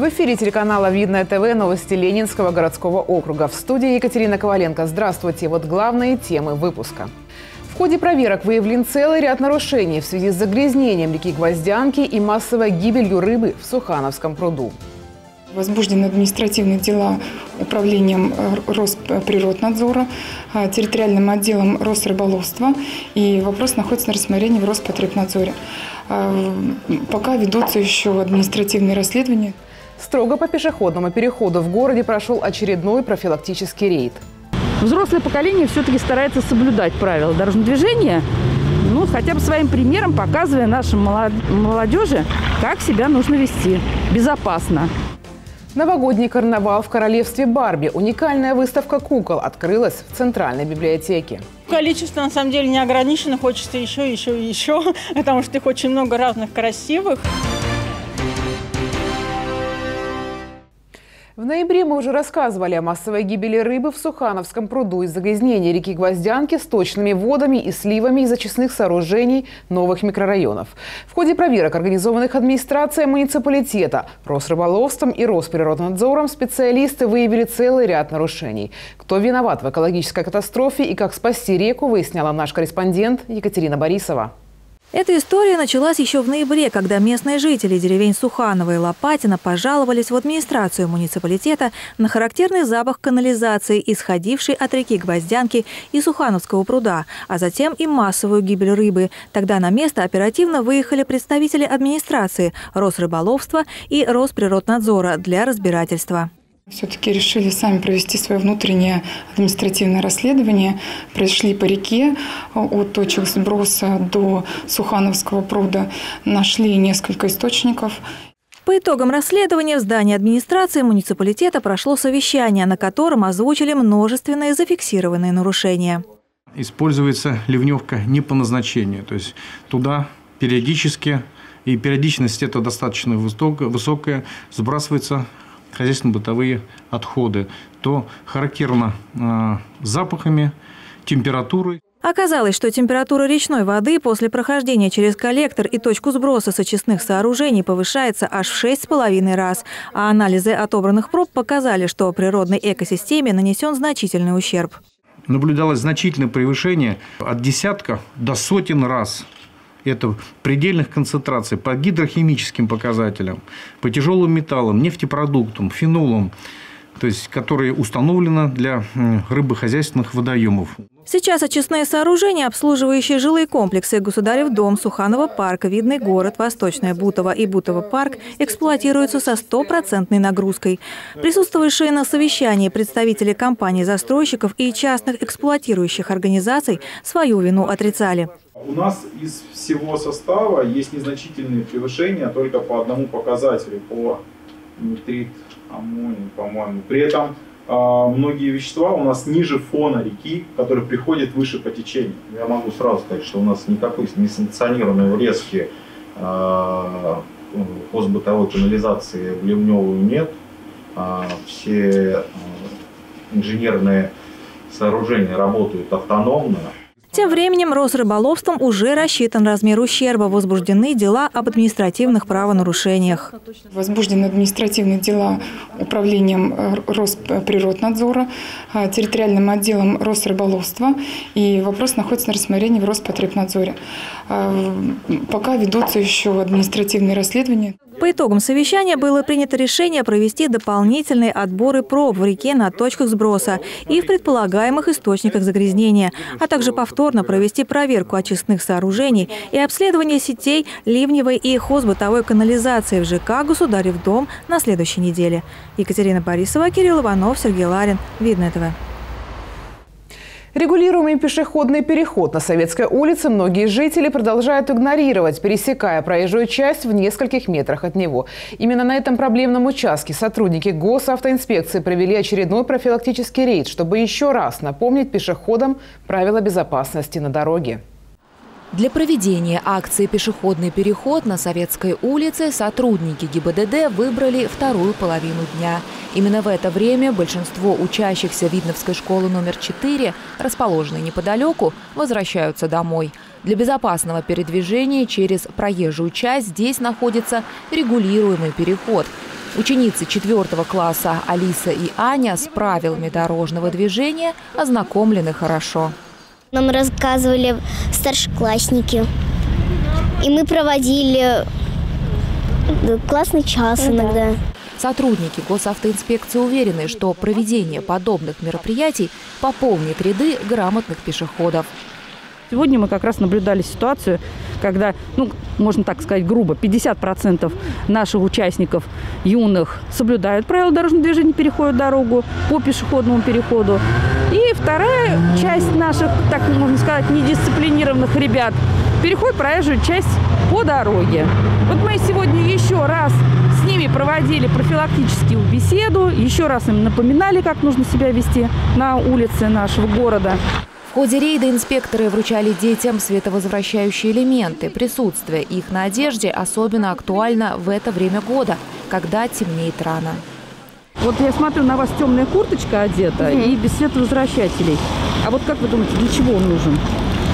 В эфире телеканала «Видное ТВ» новости Ленинского городского округа. В студии Екатерина Коваленко. Здравствуйте. Вот главные темы выпуска. В ходе проверок выявлен целый ряд нарушений в связи с загрязнением реки Гвоздянки и массовой гибелью рыбы в Сухановском пруду. Возбуждены административные дела управлением э, Росприроднадзора, э, территориальным отделом Росрыболовства. И вопрос находится на рассмотрении в Роспотребнадзоре. Э, пока ведутся еще административные расследования. Строго по пешеходному переходу в городе прошел очередной профилактический рейд. Взрослое поколение все-таки старается соблюдать правила дорожного движения, ну, хотя бы своим примером показывая нашей молодежи, как себя нужно вести безопасно. Новогодний карнавал в королевстве Барби. Уникальная выставка кукол открылась в Центральной библиотеке. Количество, на самом деле, не ограничено. Хочется еще, еще и еще, потому что их очень много разных красивых. В ноябре мы уже рассказывали о массовой гибели рыбы в Сухановском пруду из загрязнения реки Гвоздянки с точными водами и сливами из очистных сооружений новых микрорайонов. В ходе проверок, организованных администрацией муниципалитета, Росрыболовством и Росприроднадзором, специалисты выявили целый ряд нарушений. Кто виноват в экологической катастрофе и как спасти реку, выясняла наш корреспондент Екатерина Борисова. Эта история началась еще в ноябре, когда местные жители деревень Суханова и Лопатина пожаловались в администрацию муниципалитета на характерный запах канализации, исходивший от реки Гвоздянки и Сухановского пруда, а затем и массовую гибель рыбы. Тогда на место оперативно выехали представители администрации, Росрыболовства и Росприроднадзора для разбирательства. Все-таки решили сами провести свое внутреннее административное расследование. Прошли по реке от точек сброса до Сухановского пруда. Нашли несколько источников. По итогам расследования в здании администрации муниципалитета прошло совещание, на котором озвучили множественные зафиксированные нарушения. Используется ливневка не по назначению. То есть туда периодически, и периодичность это достаточно высокая, сбрасывается хозяйственно-бытовые отходы, то характерно э, запахами, температурой. Оказалось, что температура речной воды после прохождения через коллектор и точку сброса с очистных сооружений повышается аж в 6,5 раз, а анализы отобранных проб показали, что природной экосистеме нанесен значительный ущерб. Наблюдалось значительное превышение от десятка до сотен раз это предельных концентраций по гидрохимическим показателям, по тяжелым металлам, нефтепродуктам, фенолам, то есть, которые установлены для рыбохозяйственных водоемов. Сейчас очистные сооружения, обслуживающие жилые комплексы Государев дом, Суханова парк, Видный город, Восточная Бутово и Бутово парк эксплуатируются со стопроцентной нагрузкой. Присутствующие на совещании представители компаний-застройщиков и частных эксплуатирующих организаций свою вину отрицали. У нас из всего состава есть незначительные превышения только по одному показателю, по нитрит аммоний, по-моему. При этом э, многие вещества у нас ниже фона реки, которые приходят выше по течению. Я могу сразу сказать, что у нас никакой несанкционированной врезки э, хозбытовой канализации в ливневую нет. Э, все инженерные сооружения работают автономно. Тем временем Росрыболовством уже рассчитан размер ущерба. Возбуждены дела об административных правонарушениях. Возбуждены административные дела управлением э, Росприроднадзора, э, территориальным отделом Росрыболовства. И вопрос находится на рассмотрении в Роспотребнадзоре. Э, пока ведутся еще административные расследования. По итогам совещания было принято решение провести дополнительные отборы проб в реке на точках сброса и в предполагаемых источниках загрязнения, а также повторно провести проверку очистных сооружений и обследование сетей ливневой и хозбытовой канализации в ЖК «Государев дом» на следующей неделе. Екатерина Борисова, Кирилл Иванов, Сергей Ларин. Видно ТВ. Регулируемый пешеходный переход на Советской улице многие жители продолжают игнорировать, пересекая проезжую часть в нескольких метрах от него. Именно на этом проблемном участке сотрудники госавтоинспекции провели очередной профилактический рейд, чтобы еще раз напомнить пешеходам правила безопасности на дороге. Для проведения акции «Пешеходный переход» на Советской улице сотрудники ГИБДД выбрали вторую половину дня. Именно в это время большинство учащихся Видновской школы номер 4, расположенной неподалеку, возвращаются домой. Для безопасного передвижения через проезжую часть здесь находится регулируемый переход – Ученицы четвертого класса Алиса и Аня с правилами дорожного движения ознакомлены хорошо. Нам рассказывали старшеклассники. И мы проводили классный час иногда. Сотрудники госавтоинспекции уверены, что проведение подобных мероприятий пополнит ряды грамотных пешеходов. Сегодня мы как раз наблюдали ситуацию, когда, ну, можно так сказать, грубо, 50% наших участников юных соблюдают правила дорожного движения, переходят дорогу по пешеходному переходу. Вторая часть наших, так можно сказать, недисциплинированных ребят переходит проезжую часть по дороге. Вот мы сегодня еще раз с ними проводили профилактическую беседу, еще раз им напоминали, как нужно себя вести на улице нашего города. В ходе рейда инспекторы вручали детям световозвращающие элементы. Присутствие их на одежде особенно актуально в это время года, когда темнеет рано. Вот я смотрю, на вас темная курточка одета угу. и без световозвращателей. А вот как вы думаете, для чего он нужен?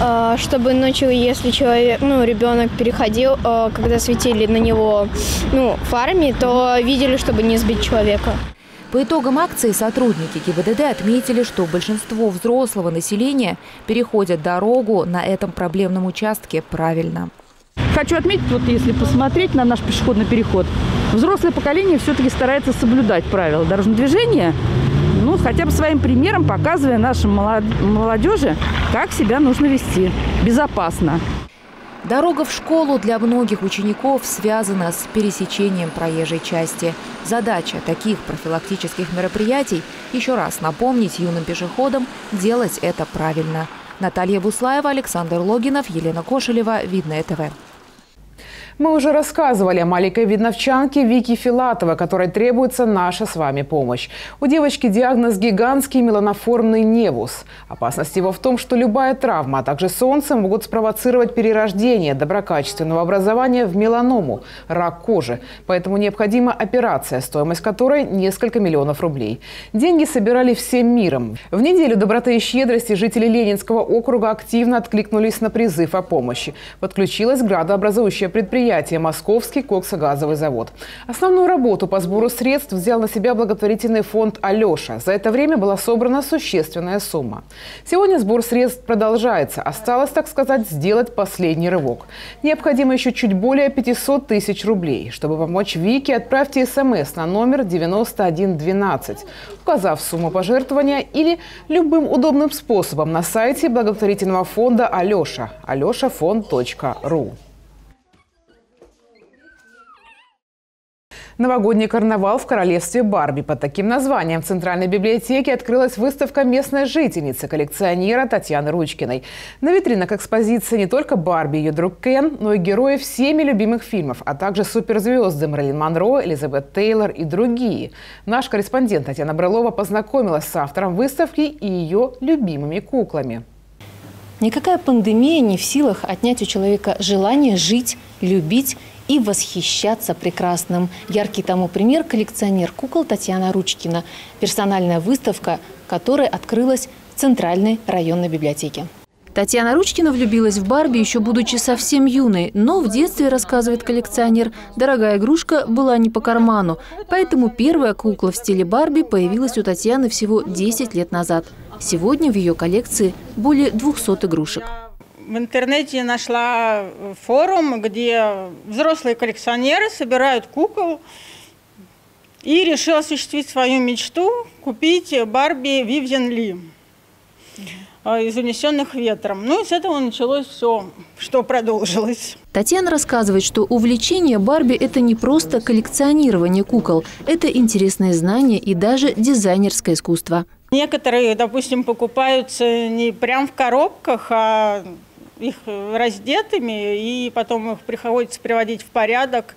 А, чтобы ночью, если человек, ну, ребенок переходил, а, когда светили на него, ну, фарами, то видели, чтобы не сбить человека. По итогам акции сотрудники ГИБДД отметили, что большинство взрослого населения переходят дорогу на этом проблемном участке правильно. Хочу отметить, вот если посмотреть на наш пешеходный переход, взрослое поколение все-таки старается соблюдать правила дорожного движения, ну, хотя бы своим примером показывая нашей молодежи, как себя нужно вести безопасно. Дорога в школу для многих учеников связана с пересечением проезжей части. Задача таких профилактических мероприятий – еще раз напомнить юным пешеходам делать это правильно. Наталья Буслаева, Александр Логинов, Елена Кошелева, Видное ТВ. Мы уже рассказывали о маленькой видновчанке Вики Филатовой, которой требуется наша с вами помощь. У девочки диагноз гигантский меланоформный невус. Опасность его в том, что любая травма, а также солнце могут спровоцировать перерождение доброкачественного образования в меланому – рак кожи. Поэтому необходима операция, стоимость которой – несколько миллионов рублей. Деньги собирали всем миром. В неделю доброты и щедрости жители Ленинского округа активно откликнулись на призыв о помощи. Подключилось градообразующее предприятие предприятие «Московский коксогазовый завод». Основную работу по сбору средств взял на себя благотворительный фонд «Алеша». За это время была собрана существенная сумма. Сегодня сбор средств продолжается. Осталось, так сказать, сделать последний рывок. Необходимо еще чуть более 500 тысяч рублей. Чтобы помочь Вике, отправьте смс на номер 9112, указав сумму пожертвования или любым удобным способом на сайте благотворительного фонда «Алеша» – alешафонд.ру. Новогодний карнавал в королевстве Барби. Под таким названием в Центральной библиотеке открылась выставка местной жительницы, коллекционера Татьяны Ручкиной. На витринах экспозиции не только Барби и ее друг Кен, но и герои всеми любимых фильмов, а также суперзвезды Мэрилин Монро, Элизабет Тейлор и другие. Наш корреспондент Татьяна Брылова познакомилась с автором выставки и ее любимыми куклами. Никакая пандемия не в силах отнять у человека желание жить, любить и восхищаться прекрасным. Яркий тому пример – коллекционер кукол Татьяна Ручкина. Персональная выставка, которая открылась в Центральной районной библиотеке. Татьяна Ручкина влюбилась в Барби еще будучи совсем юной, но в детстве, рассказывает коллекционер, дорогая игрушка была не по карману, поэтому первая кукла в стиле Барби появилась у Татьяны всего 10 лет назад. Сегодня в ее коллекции более 200 игрушек в интернете нашла форум, где взрослые коллекционеры собирают кукол и решила осуществить свою мечту купить Барби Вивьен Ли из «Унесенных ветром». Ну и с этого началось все, что продолжилось. Татьяна рассказывает, что увлечение Барби – это не просто коллекционирование кукол, это интересные знания и даже дизайнерское искусство. Некоторые, допустим, покупаются не прям в коробках, а их раздетыми, и потом их приходится приводить в порядок.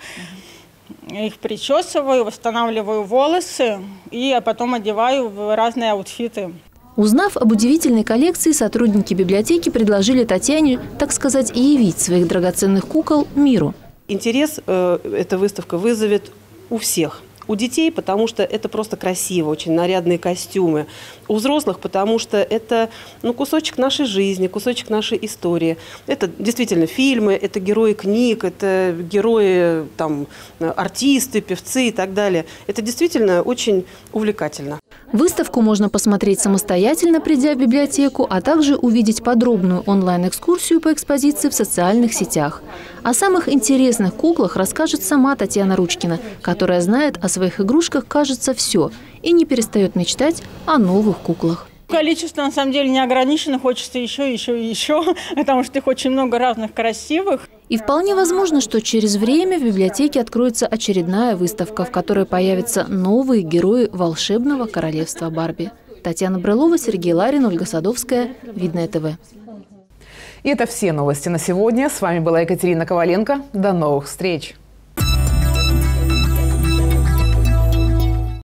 Их причесываю, восстанавливаю волосы, и а потом одеваю в разные аутфиты. Узнав об удивительной коллекции, сотрудники библиотеки предложили Татьяне, так сказать, явить своих драгоценных кукол миру. Интерес э, эта выставка вызовет у всех У детей, потому что это просто красиво, очень нарядные костюмы. У взрослых, потому что это ну, кусочек нашей жизни, кусочек нашей истории. Это действительно фильмы, это герои книг, это герои, там, артисты, певцы и так далее. Это действительно очень увлекательно. Выставку можно посмотреть самостоятельно, придя в библиотеку, а также увидеть подробную онлайн-экскурсию по экспозиции в социальных сетях. О самых интересных куклах расскажет сама Татьяна Ручкина, которая знает о своих игрушках, кажется, все и не перестает мечтать о новых куклах. Количество, на самом деле, не ограничено. Хочется еще, еще и еще, потому что их очень много разных красивых. И вполне возможно, что через время в библиотеке откроется очередная выставка, в которой появятся новые герои волшебного королевства Барби. Татьяна Брылова, Сергей Ларин, Ольга Садовская. Видное ТВ. И это все новости на сегодня. С вами была Екатерина Коваленко. До новых встреч!